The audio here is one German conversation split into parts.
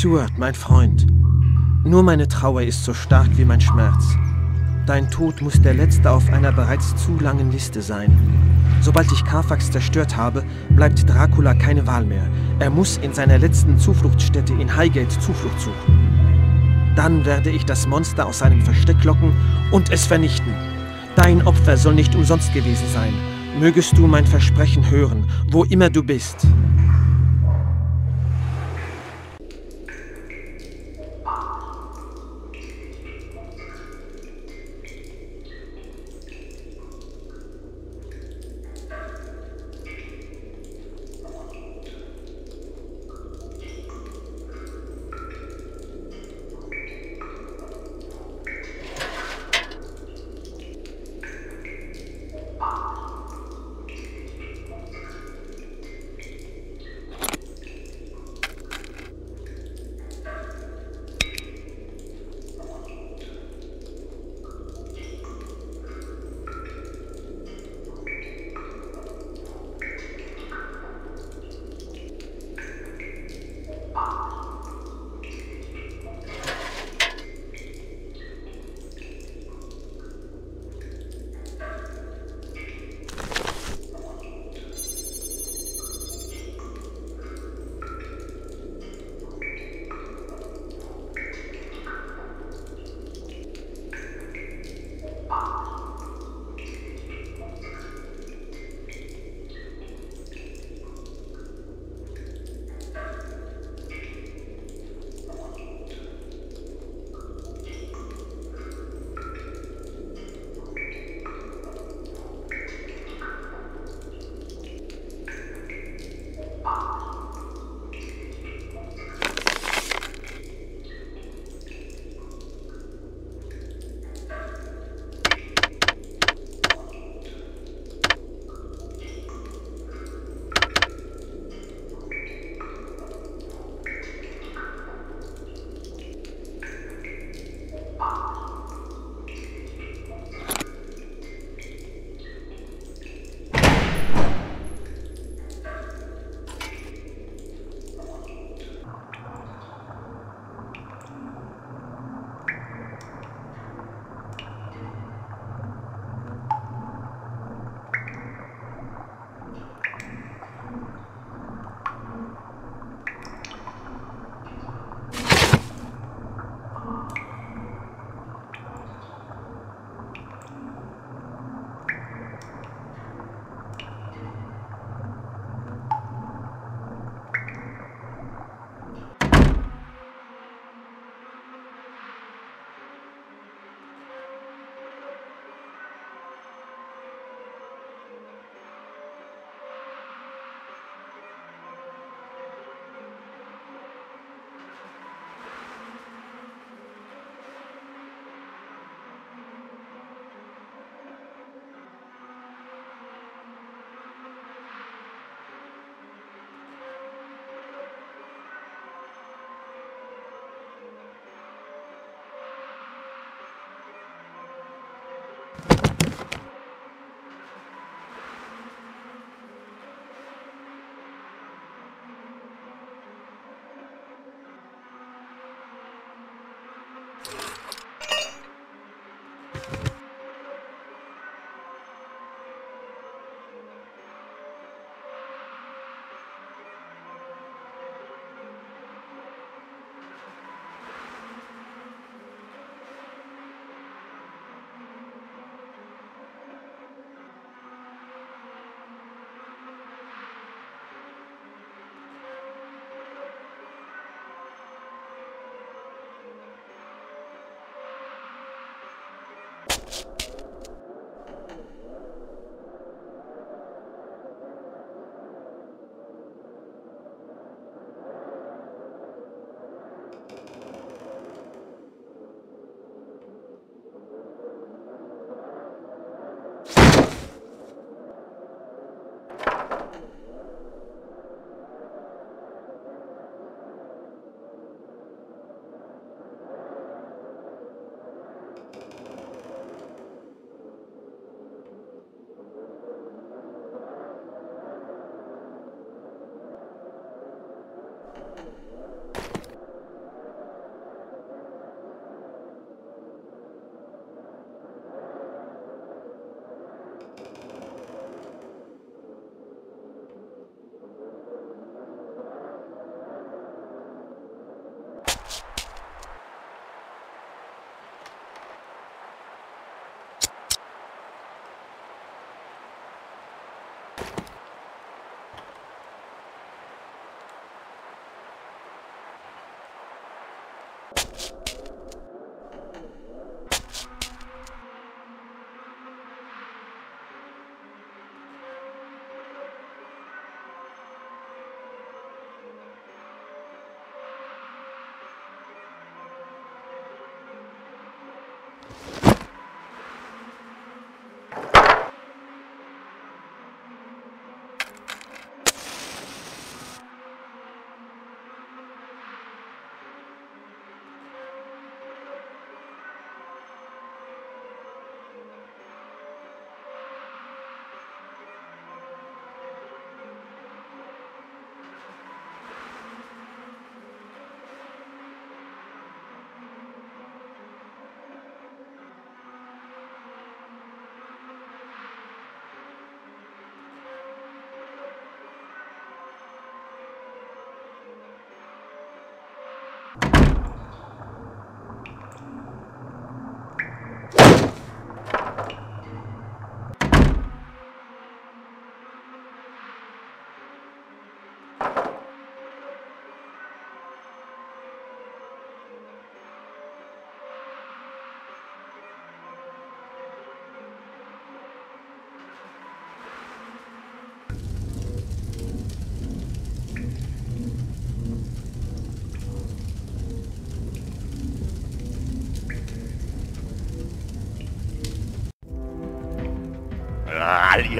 Stuart, mein Freund. Nur meine Trauer ist so stark wie mein Schmerz. Dein Tod muss der letzte auf einer bereits zu langen Liste sein. Sobald ich Carfax zerstört habe, bleibt Dracula keine Wahl mehr. Er muss in seiner letzten Zufluchtsstätte in Highgate Zuflucht suchen. Dann werde ich das Monster aus seinem Versteck locken und es vernichten. Dein Opfer soll nicht umsonst gewesen sein. Mögest du mein Versprechen hören, wo immer du bist.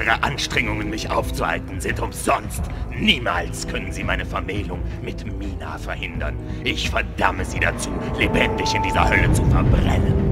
Ihre Anstrengungen, mich aufzuhalten, sind umsonst. Niemals können Sie meine Vermählung mit Mina verhindern. Ich verdamme Sie dazu, lebendig in dieser Hölle zu verbrennen.